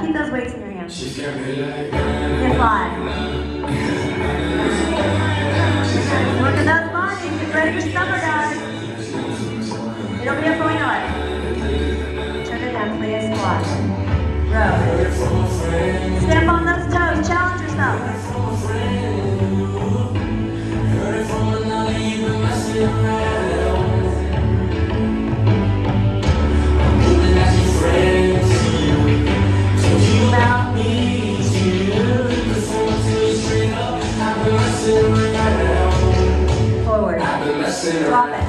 Keep those weights in your hands. She's me like You're fine. Look at those bodies. Get ready for summer, guys. It'll be before we know. Turn it down, play a squat. Row. Step on those toes. Challenge yourself. Drop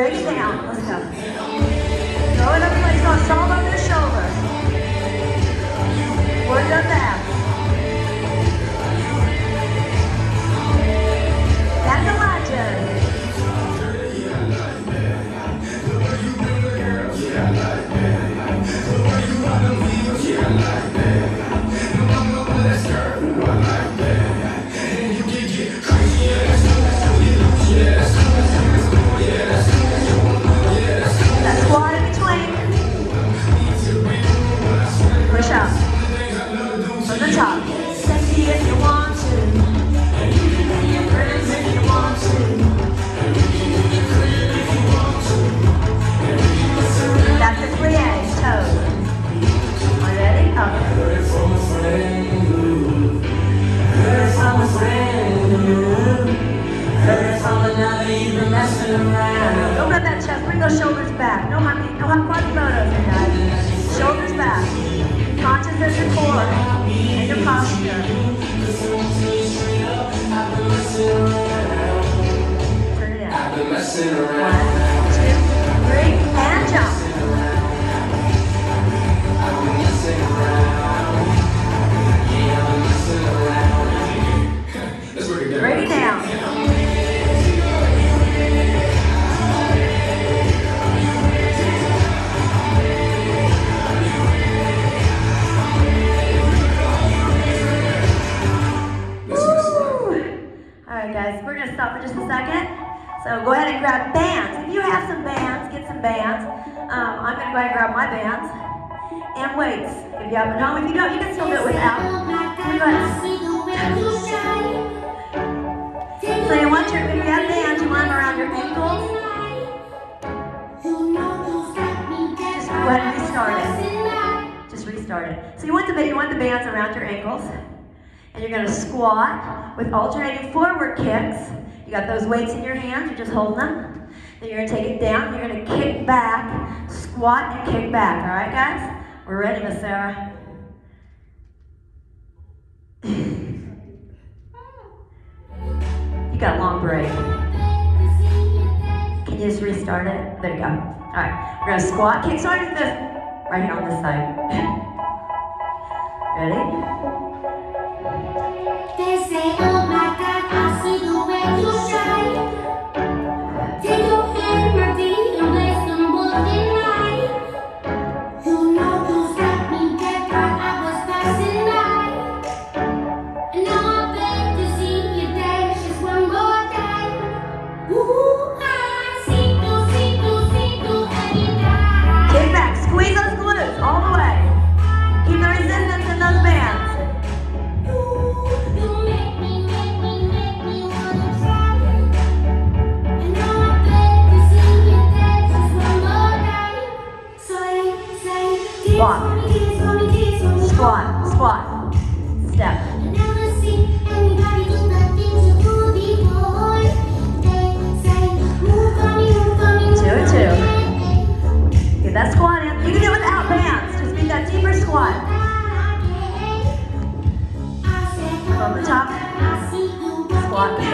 It down. Let's go. Throw it up. It's all over the shoulder. Work your Open up that chest, bring those shoulders back. No hot, no hot here, guys. Shoulders back. Conscious of your core and your posture. Turn it in. I've been messing around. My bands and weights. If you have no, if you don't, you can still do it without. So you want your, if you have bands, you want them around your ankles. Just go ahead and restart it. Just restart it. So you want the you want the bands around your ankles, and you're gonna squat with alternating forward kicks. You got those weights in your hands. You're just holding them. Then you're gonna take it down. You're gonna kick back, squat and kick back. All right, guys. We're ready, Miss Sarah. you got a long break. Can you just restart it? There you go. All right, we're gonna squat, kick. Start this right here on this side. Ready? lot.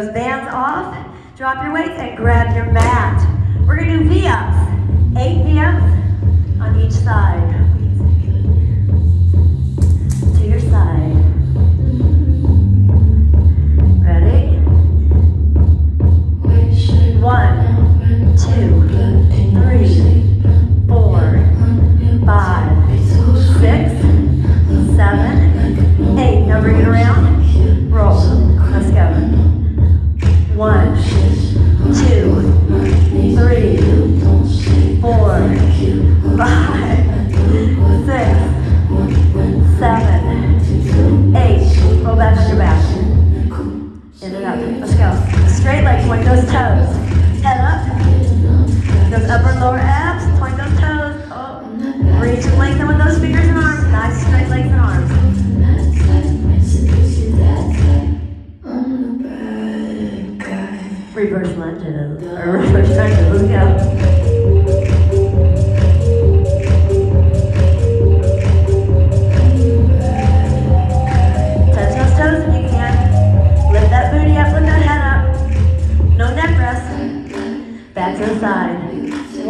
Those bands off. Drop your weights and grab your mat. We're gonna do V-ups. Eight V-ups on each side.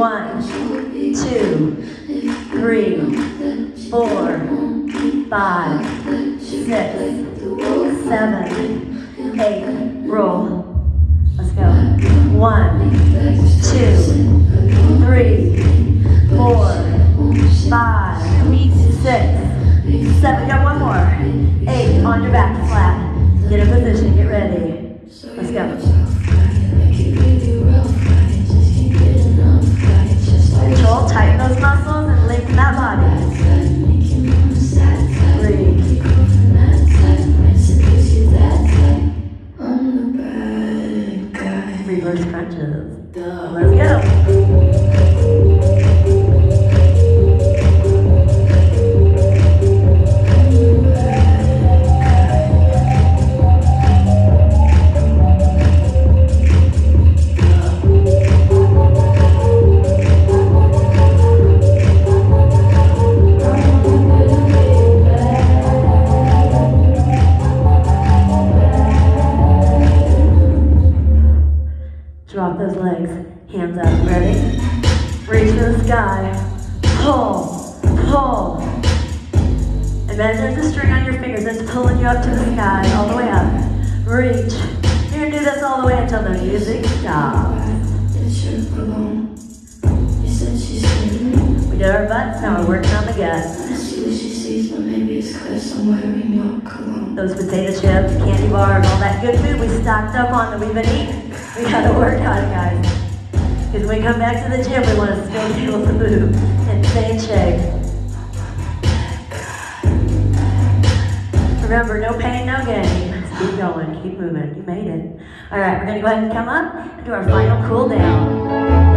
One, two, three, four, five, six, seven, eight. Roll. Let's go. One, two, three, four, five, six, seven. Got one more. Eight. On your back, flat. Get in position. Get ready. Let's go. Pull. Pull. Imagine there's a string on your fingers that's pulling you up to the sky, all the way up. Reach. You're gonna do this all the way until the music stops. We did our butts, now we're working on the guts. Those potato chips, candy bars, all that good food we stocked up on that we've been eating. We gotta work on guys. Because when we come back to the gym, we want to still be able to move stay in shape. Remember, no pain, no gain. Keep going, keep moving. You made it. All right, we're gonna go ahead and come up and do our final cool down.